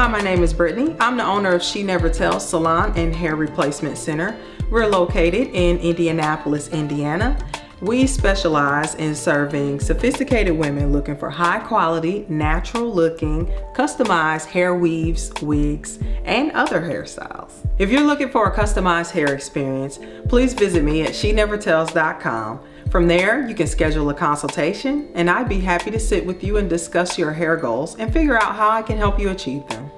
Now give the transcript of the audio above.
Hi, my name is Brittany. I'm the owner of She Never Tells Salon and Hair Replacement Center. We're located in Indianapolis, Indiana. We specialize in serving sophisticated women looking for high quality, natural looking, customized hair weaves, wigs, and other hairstyles. If you're looking for a customized hair experience, please visit me at shenevertells.com. From there, you can schedule a consultation and I'd be happy to sit with you and discuss your hair goals and figure out how I can help you achieve them.